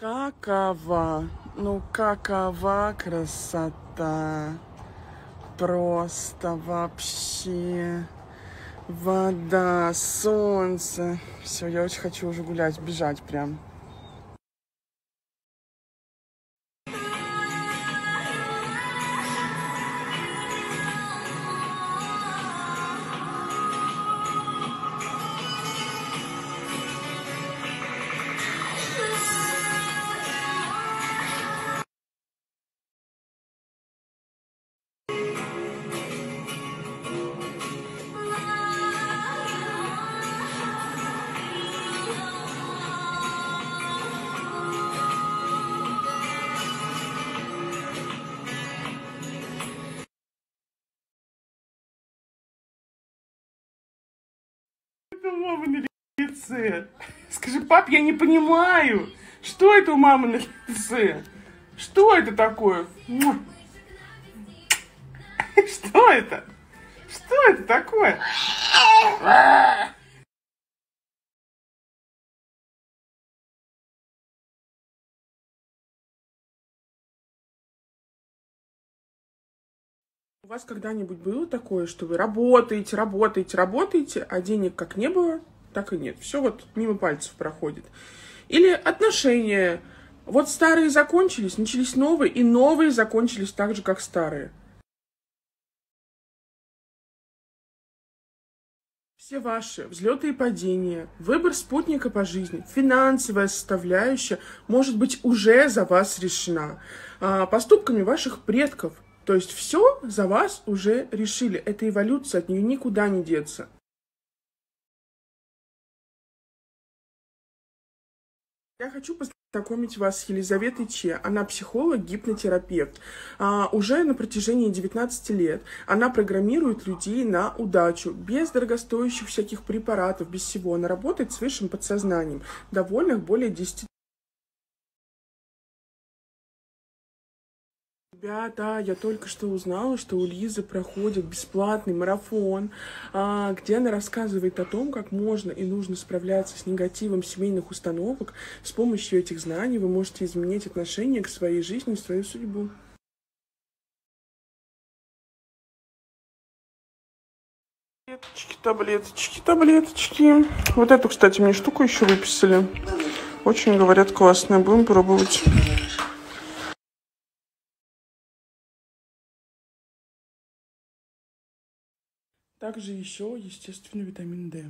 Какова, ну какова красота. Просто вообще. Вода, солнце. Все, я очень хочу уже гулять, бежать прям. Мамы на лице. Скажи, пап, я не понимаю, что это у мамы на лице? Что это такое? Что это? Что это такое? У вас когда-нибудь было такое, что вы работаете, работаете, работаете, а денег как не было, так и нет. Все вот мимо пальцев проходит. Или отношения. Вот старые закончились, начались новые, и новые закончились так же, как старые. Все ваши взлеты и падения, выбор спутника по жизни, финансовая составляющая может быть уже за вас решена. А, поступками ваших предков. То есть все за вас уже решили. Это эволюция, от нее никуда не деться. Я хочу познакомить вас с Елизаветой Че. Она психолог, гипнотерапевт. А, уже на протяжении 19 лет она программирует людей на удачу, без дорогостоящих всяких препаратов, без всего. Она работает с высшим подсознанием. Довольных более 10 Ребята, я только что узнала, что у Лизы проходит бесплатный марафон, а, где она рассказывает о том, как можно и нужно справляться с негативом семейных установок. С помощью этих знаний вы можете изменить отношение к своей жизни и свою судьбу. Таблеточки, таблеточки, таблеточки. Вот эту, кстати, мне штуку еще выписали. Очень, говорят, классная. Будем пробовать. Также еще, естественно, витамин D.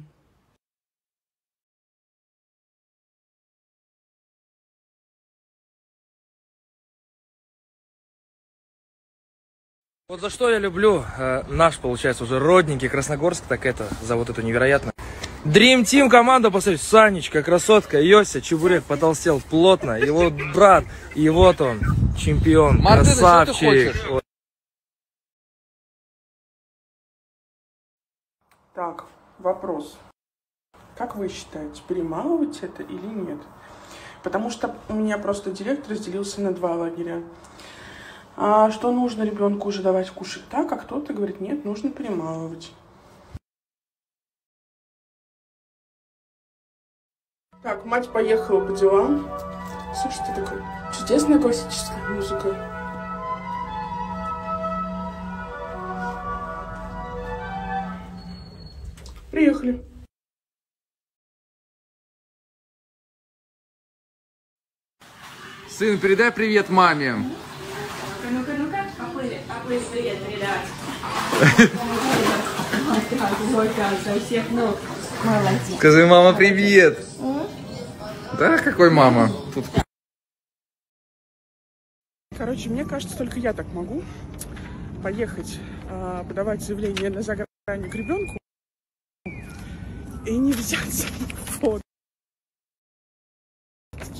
Вот за что я люблю э, наш, получается, уже родненький Красногорск, так это, за вот эту невероятно. Dream Team команда, посмотрите, Санечка, красотка, Йося, Чебурек потолстел плотно, его брат, и вот он, чемпион, ты красавчик. Так, вопрос. Как вы считаете, перемалывать это или нет? Потому что у меня просто директ разделился на два лагеря. А что нужно ребенку уже давать кушать так, а кто-то говорит, нет, нужно перемалывать. Так, мать поехала по делам. Слушайте, такая чудесная классическая музыка. Приехали. Сын, передай привет маме. Ну-ка, ну-ка, какой, какой привет передать? со всех ног. Молодец. Скажи, мама, привет. Да, какой мама? Тут Короче, мне кажется, только я так могу поехать а, подавать заявление на загранник к ребенку и не взять с собой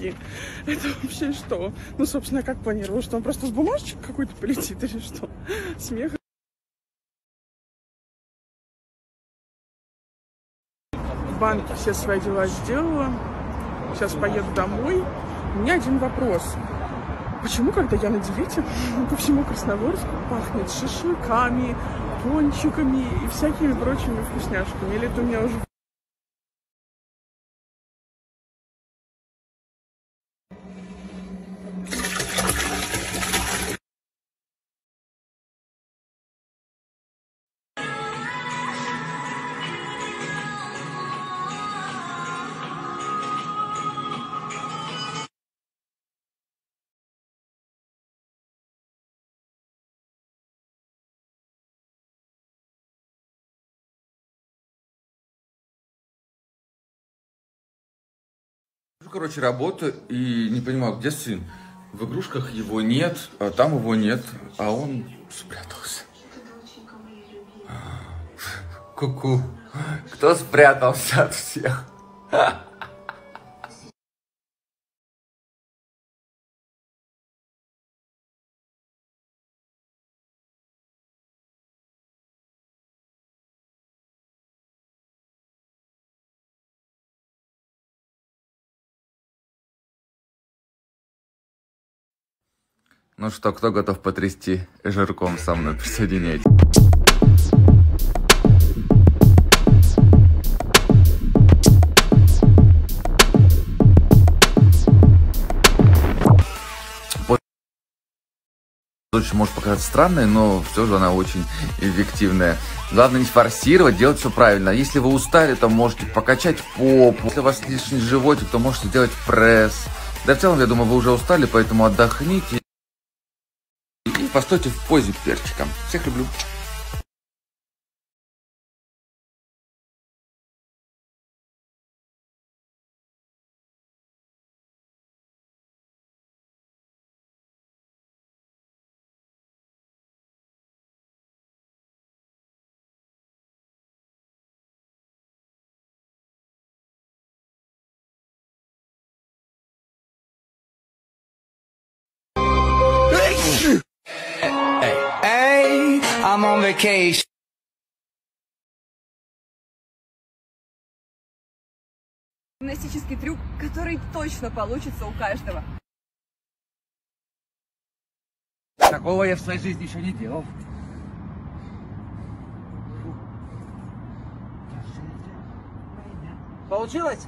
фотки. Это вообще что? Ну, собственно, как планировала, что он просто с бумажечек какой-то полетит или что? Смех. В банке все свои дела сделала. Сейчас поеду домой. У меня один вопрос. Почему, когда я на диете, по всему Красногорску пахнет шашлыками, пончиками и всякими прочими вкусняшками? Или это у меня уже короче, работаю и не понимаю, где сын. В игрушках его нет, а там его нет, а он спрятался. Ку-ку. Кто спрятался от всех? Ну что, кто готов потрясти жирком со мной? Присоединяйтесь. Очень может показаться странной, но все же она очень эффективная. Главное не форсировать, делать все правильно. Если вы устали, то можете покачать попу. Если у вас лишний животик, то можете сделать пресс. Да в целом, я думаю, вы уже устали, поэтому отдохните. И постойте в позе перчиком. Всех люблю. I'm on vacation. Гимнастический трюк, который точно получится у каждого. Такого я в своей жизни еще не делал. Получилось?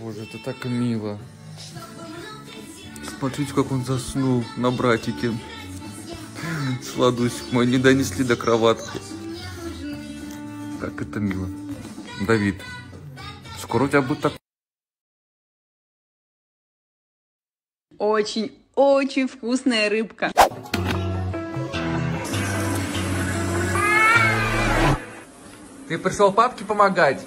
Боже, это так мило. Смотрите, как он заснул на братике. Сладусик мой, не донесли до кроватки. Как это мило. Давид, скоро у тебя будет так... Очень, очень вкусная рыбка. Ты пришел папке помогать?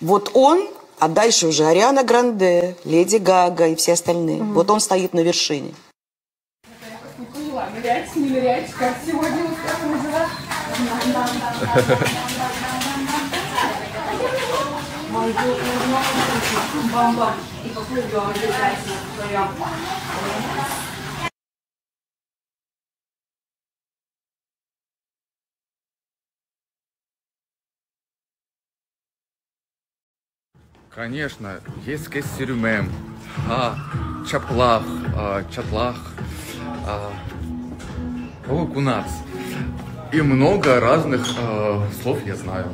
Вот он, а дальше уже Ариана Гранде, Леди Гага и все остальные. Вот он стоит на вершине. Нырять, не нырять, как сегодня. Бам-бам. И поплывем обязательно Конечно, есть кессерюмем, а, чаплах, а, чатлах, а, лукунац. И много разных а, слов я знаю.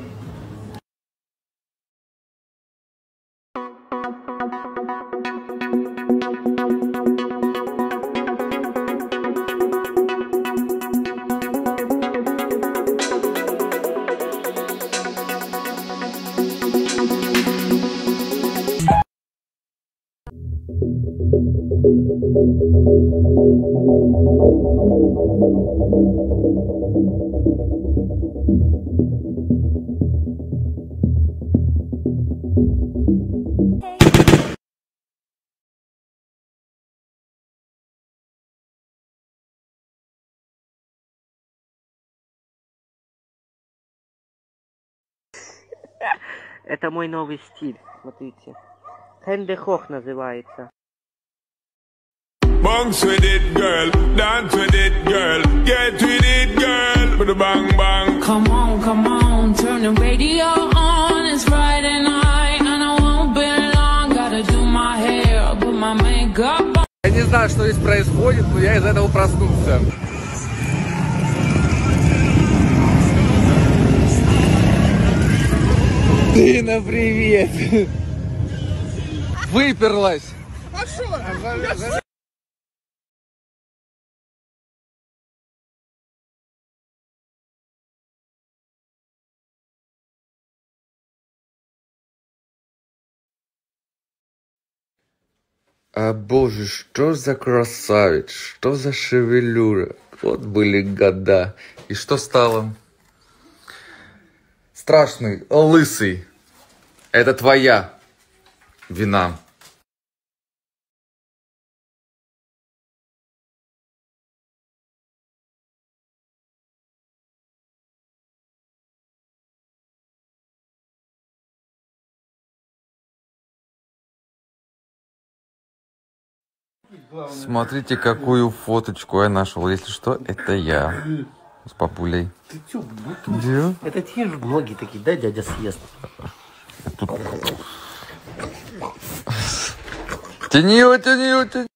Это мой новый стиль, смотрите. Хэнде Хох называется. Bounce with it, girl. Dance with it, girl. Get with it, girl. With a bang bang. Come on, come on, turn the radio on. It's Friday night, and I won't be long. Gotta do my hair, put my makeup on. Я не знаю, что здесь происходит, но я из этого проснулся. Дына, привет! Выперлась! А что? А боже, что за красавец, что за шевелюра. Вот были года. И что стало? Страшный, лысый. Это твоя вина. Смотрите, какую фоточку я нашел. Если что, это я с папулей. Ты чё, Где? Это те же ноги такие, да, дядя съест. Тут... Тяни его, тяни его, тяни.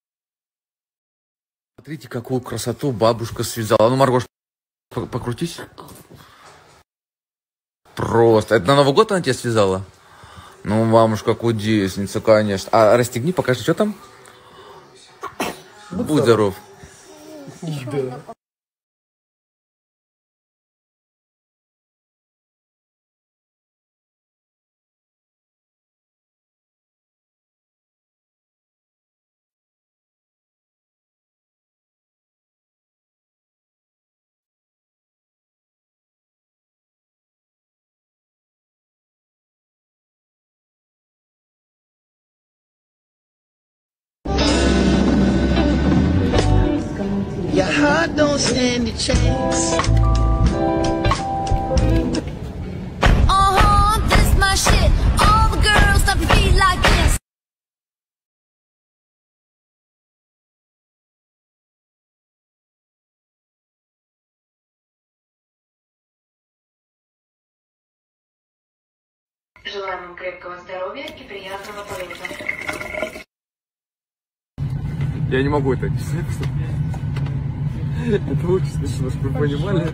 Смотрите, какую красоту бабушка связала. Ну, Маргош, покрутись. Просто. Это на Новый год она тебе связала? Ну, мамушка, кудесница, конечно. А расстегни, покажи, что там? Будь здоров. Your heart don't stand a chance. Uh-huh, this my shit. All the girls stop your feet like this. Желаем вам крепкого здоровья и приятного полета. Я не могу это описать. Это очень смешно, чтобы вы понимали.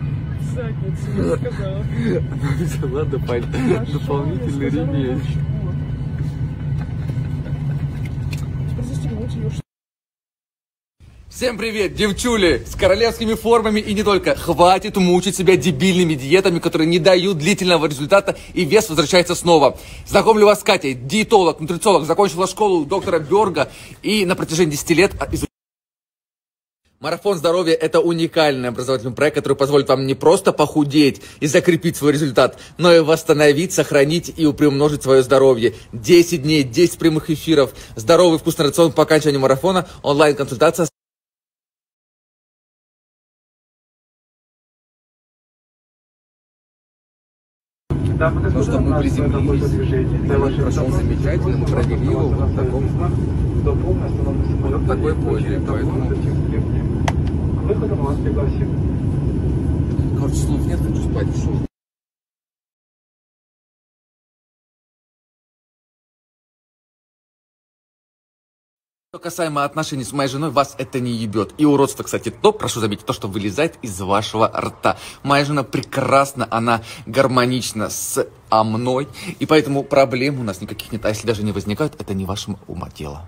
Она взяла допол- дополнительный ремень. Всем привет, девчули, с королевскими формами и не только. Хватит мучить себя дебильными диетами, которые не дают длительного результата и вес возвращается снова. Знакомлю вас с Катей, диетолог, нутрициолог, закончила школу доктора Берга и на протяжении 10 лет изучила Марафон здоровья – это уникальный образовательный проект, который позволит вам не просто похудеть и закрепить свой результат, но и восстановить, сохранить и приумножить свое здоровье. 10 дней, 10 прямых эфиров, здоровый вкусный рацион по окончанию марафона, онлайн-консультация. Ну что, мы приземлились, прошел замечательно, мы провели его в таком, в такой позе, поэтому... Короче, слов нет, хочу спать. Шо? Что касаемо отношений с моей женой, вас это не ебет. И уродство, кстати, то, прошу заметить, то, что вылезает из вашего рта. Моя жена прекрасна, она гармонична с а мной, и поэтому проблем у нас никаких нет. А если даже не возникают, это не вашим ума дело.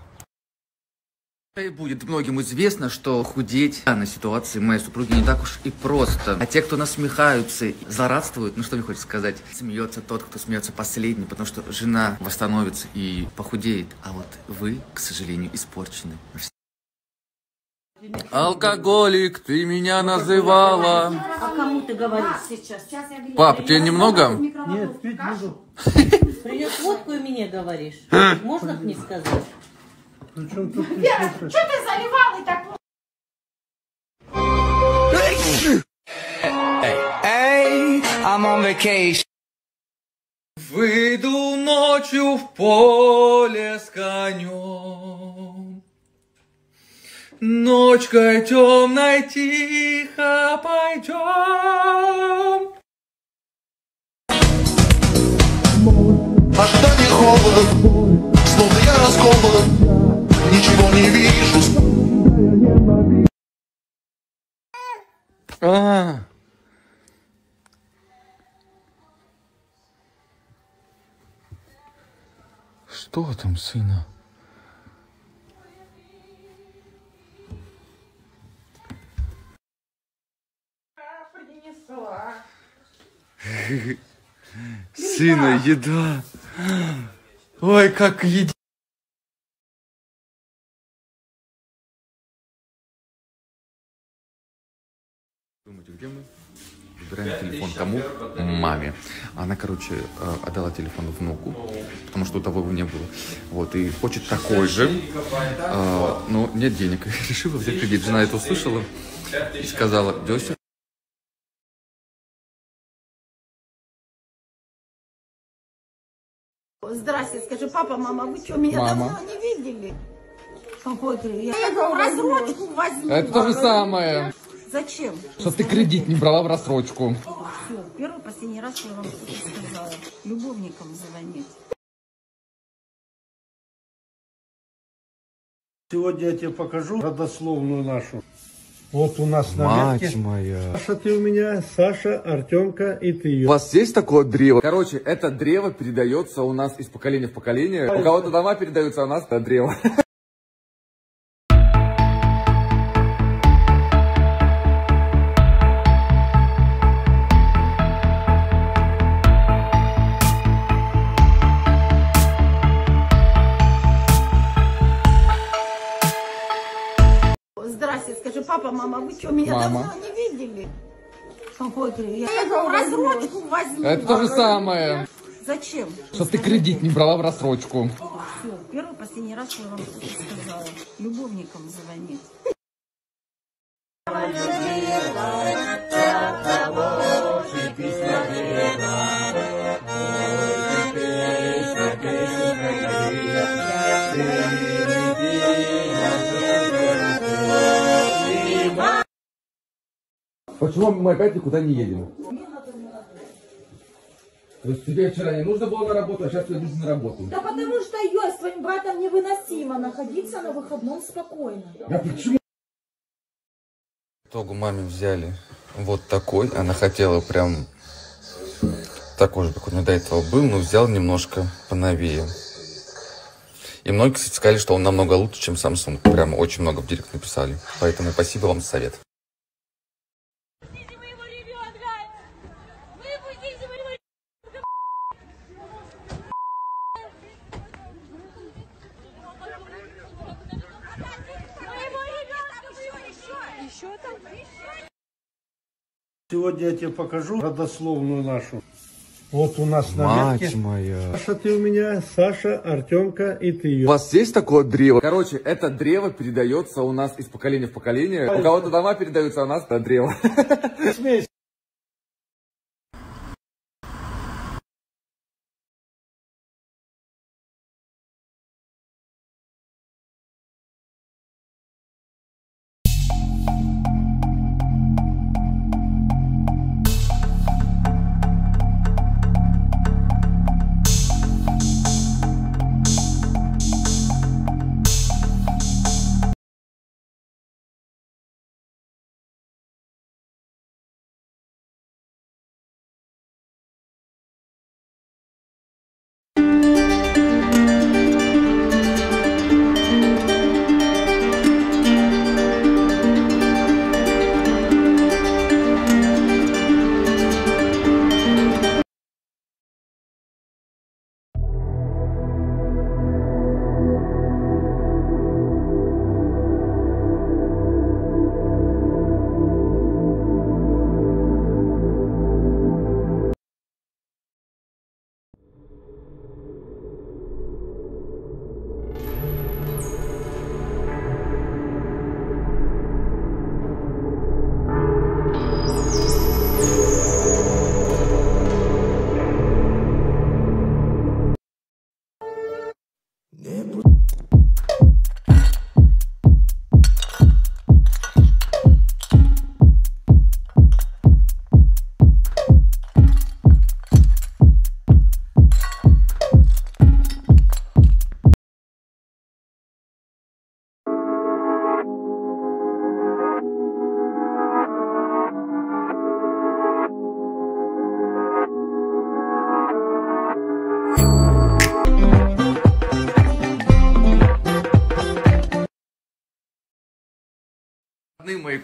И будет многим известно, что худеть в данной ситуации моей супруги не так уж и просто. А те, кто насмехаются, и злорадствуют, ну что мне хочется сказать, смеется тот, кто смеется последний, потому что жена восстановится и похудеет, а вот вы, к сожалению, испорчены. Алкоголик, ты меня называла. А кому ты говоришь сейчас? Пап, тебе немного? Нет, пить буду. Принес водку и мне говоришь. Можно мне сказать? Вера, что ты заливал и так Hey, I'm on vacation. Выйду ночью в поле с конем. Ночкой темной тихо пойдем. А что не холодно, словно я раскован, ничего не вижу. А, Что там, сына? Сына, еда. Ой, как еда. Думаете, где мы? Выбираем телефон кому? Маме. Она, короче, э, отдала телефон внуку, потому что у того его не было. Вот, и хочет такой же, э, но нет денег. Решила взять кредит. Жена это услышала и сказала, Дёся, Здрасте, скажи, папа, мама, вы что, меня Мама. давно не видели? Ты? Я в рассрочку возьму. Это то же самое. Зачем? Что ты кредит не брала в рассрочку. Все, первый, последний раз я вам сказала. Любовникам звонить. Сегодня я тебе покажу родословную нашу. Вот у нас на Мать ветке. моя. Саша ты у меня, Саша, Артемка и ты. У вас есть такое древо? Короче, это древо передается у нас из поколения в поколение. У кого-то дома передаются, а у нас это древо. Какой ты? Я в рассрочку возьму. Это то же самое. Зачем? Что ты кредит не брала в рассрочку. Все, первый, последний раз я вам сказала. Любовникам звонить. Почему мы опять никуда не едем? То есть тебе вчера не нужно было на работу, а сейчас тебе нужно на работу. Да потому что я с твоим братом невыносимо находиться на выходном спокойно. Да почему? итогу маме взяли вот такой. Она хотела прям такой же, как у нее до этого был, но взял немножко поновее. И многие, кстати, сказали, что он намного лучше, чем Samsung. Прям очень много в директ написали. Поэтому спасибо вам за совет. Сегодня я тебе покажу родословную нашу. Вот у нас на Мать ветке. моя. Саша ты у меня, Саша, Артемка и ты. У вас есть такое древо? Короче, это древо передается у нас из поколения в поколение. У кого-то дома передаются, а у нас это древо. Смейся.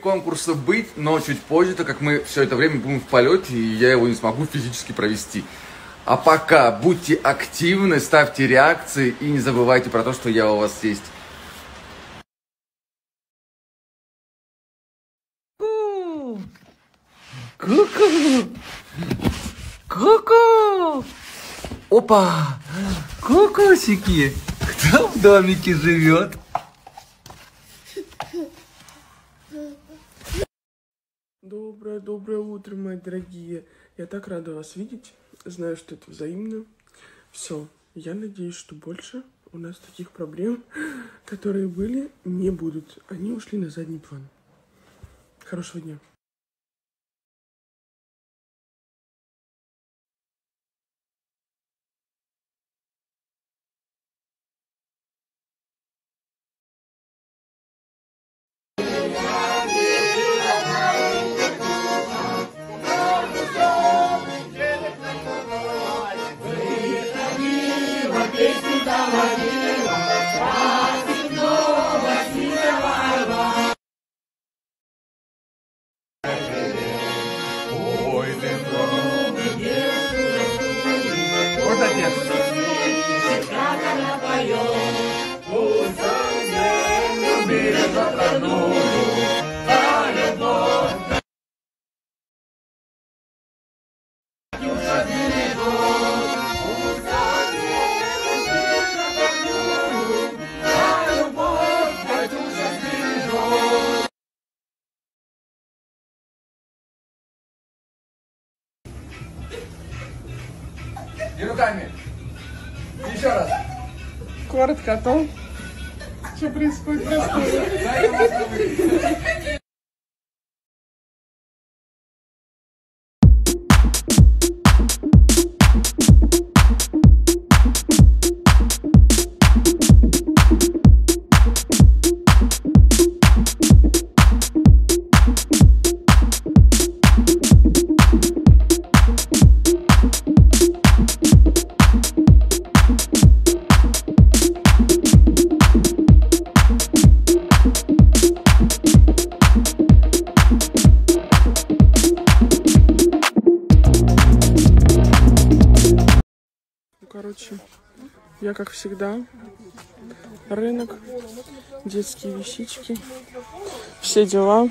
Конкурсы быть, но чуть позже, так как мы все это время будем в полете, и я его не смогу физически провести. А пока будьте активны, ставьте реакции и не забывайте про то, что я у вас есть. Ку-ку! Ку-ку! Опа! Кукусики! Кто в домике живет? Доброе, доброе утро, мои дорогие. Я так рада вас видеть. Знаю, что это взаимно. Все. Я надеюсь, что больше у нас таких проблем, которые были, не будут. Они ушли на задний план. Хорошего дня. Вот Коротко о всегда. Рынок, детские вещички, все дела.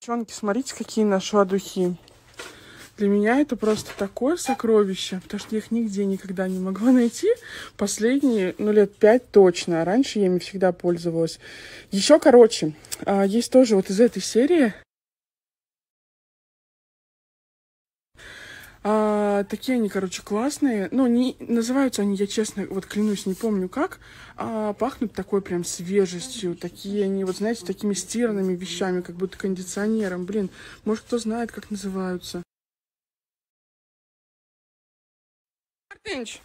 Девчонки, смотрите, какие нашла духи. Для меня это просто такое сокровище, потому что я их нигде никогда не могла найти. Последние, ну, лет пять точно. Раньше я ими всегда пользовалась. Еще, короче, а, есть тоже вот из этой серии А, такие они, короче, классные. Ну, не, называются они, я честно, вот клянусь, не помню как. А, пахнут такой прям свежестью. Такие они, вот знаете, такими стиранными вещами, как будто кондиционером. Блин, может, кто знает, как называются. Мартыныч,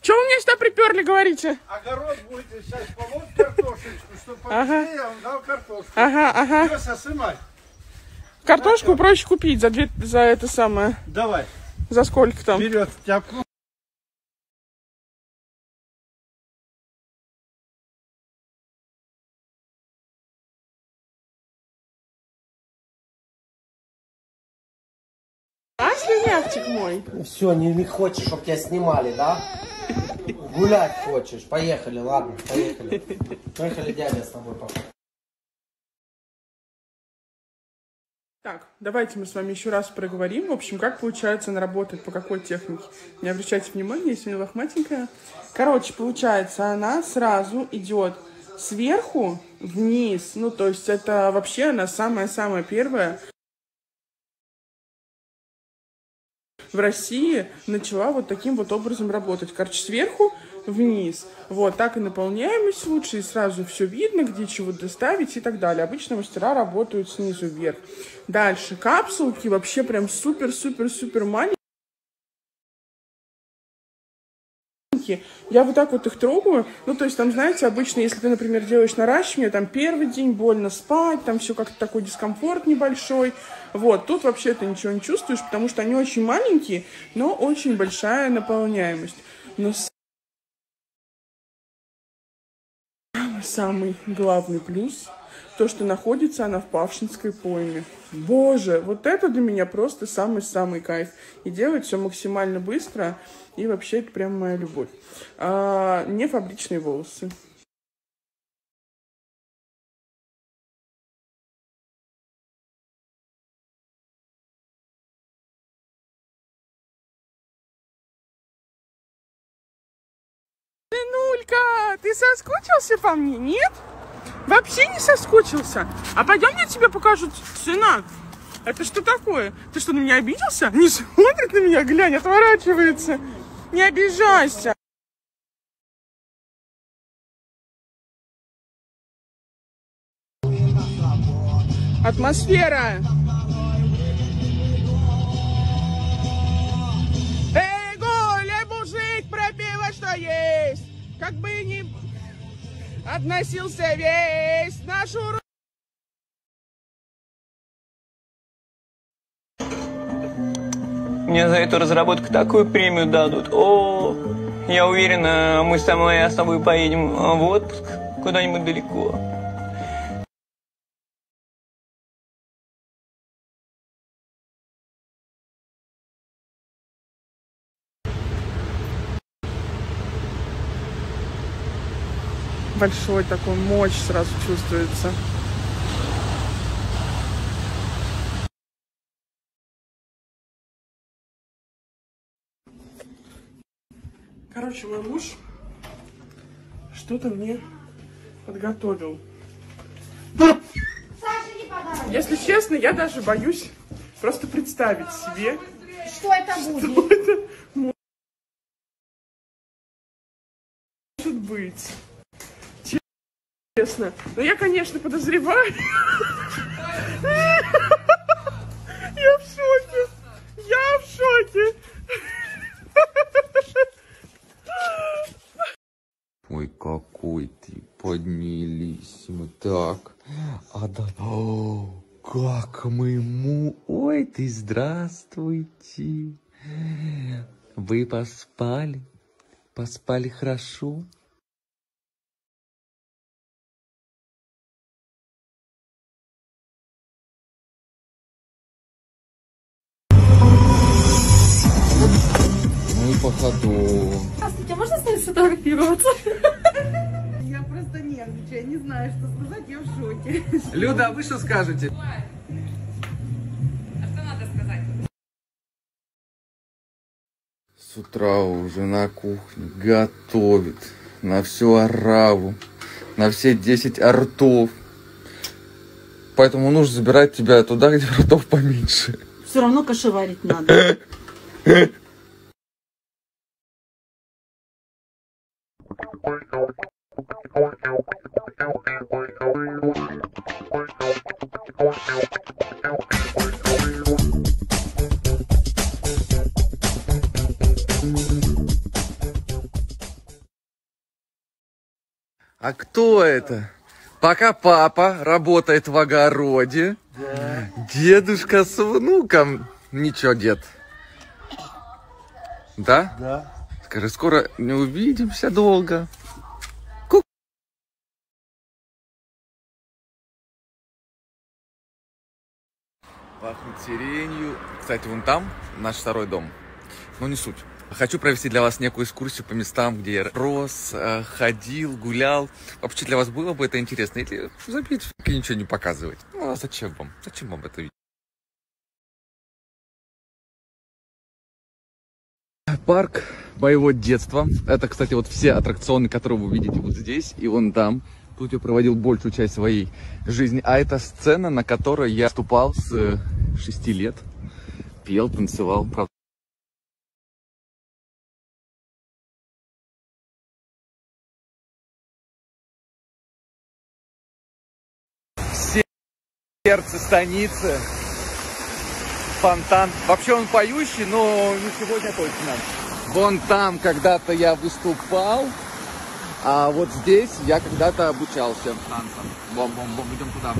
что вы мне сюда приперли, говорите? Огород будете сейчас полоть картошечку, чтобы Ага. побыстрее я вам дал картошку. Ага, ага. Всё, сосымай. Картошку проще купить за, две, за это самое. Давай. За сколько там? Вперед, тяпку. А, слюнявчик мой? Все, не, не хочешь, чтобы тебя снимали, да? Гулять хочешь. Поехали, ладно, поехали. Поехали, дядя, с тобой папа. Так, давайте мы с вами еще раз проговорим. В общем, как получается она работает, по какой технике. Не обращайте внимания, если она лохматенькая. Короче, получается, она сразу идет сверху вниз. Ну, то есть это вообще она самая-самая первая в России начала вот таким вот образом работать. Короче, сверху вниз. Вот, так и наполняемость лучше, и сразу все видно, где чего доставить и так далее. Обычно мастера работают снизу вверх. Дальше, капсулки вообще прям супер-супер-супер маленькие. Я вот так вот их трогаю. Ну, то есть, там, знаете, обычно, если ты, например, делаешь наращивание, там первый день больно спать, там все как-то такой дискомфорт небольшой. Вот, тут вообще ты ничего не чувствуешь, потому что они очень маленькие, но очень большая наполняемость. Но самый главный плюс то, что находится она в Павшинской пойме. Боже, вот это для меня просто самый-самый кайф. И делать все максимально быстро. И вообще это прям моя любовь. А, не фабричные волосы. Ты соскучился по мне, нет? Вообще не соскучился? А пойдем я тебе покажу, сына. Это что такое? Ты что, на меня обиделся? Не смотрит на меня, глянь, отворачивается. Не обижайся. Атмосфера. Эй, гуляй, мужик, пробила, что есть. Как бы ни относился весь наш урод. Мне за эту разработку такую премию дадут. О, я уверена, мы с тобой, с тобой поедем в отпуск куда-нибудь далеко. Большой такой мощь сразу чувствуется. Короче, мой муж что-то мне подготовил. Если честно, я даже боюсь просто представить себе, Что это будет? что это может быть. Честно. Но я, конечно, подозреваю. Я в шоке. Я в шоке. Ой, какой ты, поднялись мы так. А да, о, как мы му... Ой, ты здравствуйте. Вы поспали? Поспали хорошо? По ходу. Здравствуйте, а можно с вами сфотографироваться? Я просто нервничаю, не знаю, что сказать, я в шоке. Люда, а вы что скажете? С утра уже на кухне готовит на всю ораву, на все 10 ртов. Поэтому нужно забирать тебя туда, где ртов поменьше. Все равно кашеварить надо. А кто это? Пока папа работает в огороде, дедушка с внуком. Ничего, дед. Да? Да. Скажи, скоро не увидимся долго. Пахнет сиренью. Кстати, вон там наш второй дом. Но не суть. Хочу провести для вас некую экскурсию по местам, где я рос, э, ходил, гулял. Вообще для вас было бы это интересно? Или забить и ничего не показывать? Ну, а зачем вам? Зачем вам это видеть? Парк моего детства. Это, кстати, вот все аттракционы, которые вы видите вот здесь и вон там. Тут я проводил большую часть своей жизни. А это сцена, на которой я вступал с 6 лет. Пел, танцевал. Правда, сердце станицы. Фонтан. Вообще он поющий, но не сегодня точно. Вон там когда-то я выступал, а вот здесь я когда-то обучался танцам. Бом-бом-бом, идем туда.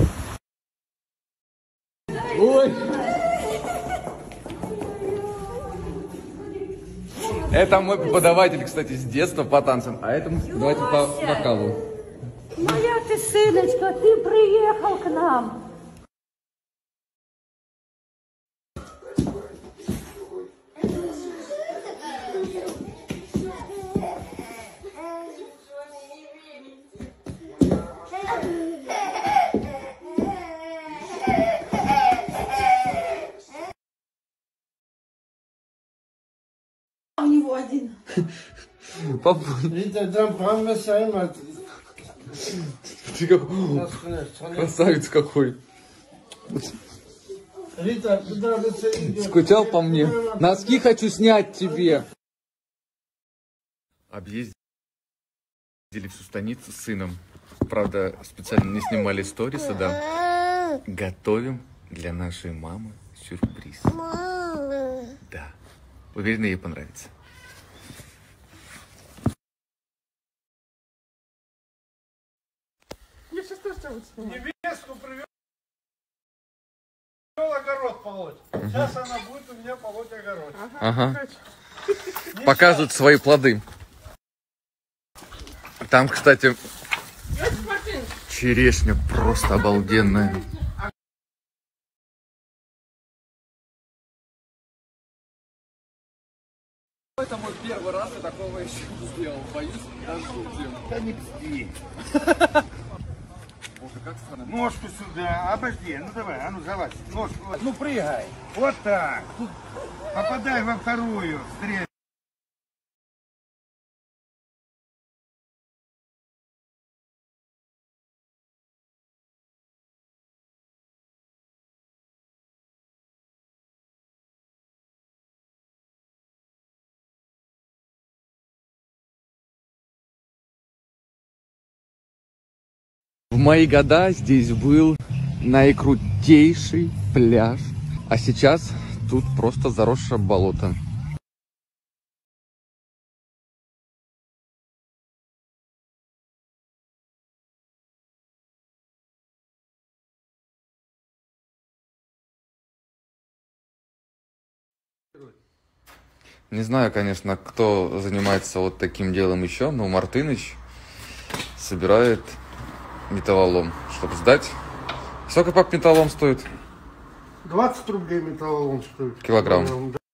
Ой! Это мой преподаватель, кстати, с детства по танцам, а это мой преподаватель по вокалу. Моя ты, сыночка, ты приехал к нам. Папа, Рита, там Сайма. ты как... Красавец какой. Скучал по мне. Носки хочу снять тебе. Объездили всю станицу с сыном. Правда, специально не снимали сторисы, да. Готовим для нашей мамы сюрприз. Да. Уверена, ей понравится. Я сейчас тоже тебя буду снимать. Невестку привел огород полоть. Сейчас она будет у меня полоть огород. Ага. Показывают свои плоды. Там, кстати, черешня просто обалденная. Это мой первый раз, я такого еще не сделал. Боюсь, даже шутим. Да не бзди. Боже, как странно. Ножку сюда, обожди, ну давай, а ну залазь, ножку, ну прыгай, вот так, Тут попадай во вторую, стрель. Мои года здесь был наикрутейший пляж, а сейчас тут просто заросшее болото. Не знаю, конечно, кто занимается вот таким делом еще, но Мартыныч собирает металлолом, чтобы сдать. Сколько пап металлолом стоит? 20 рублей металлолом стоит. Килограмм.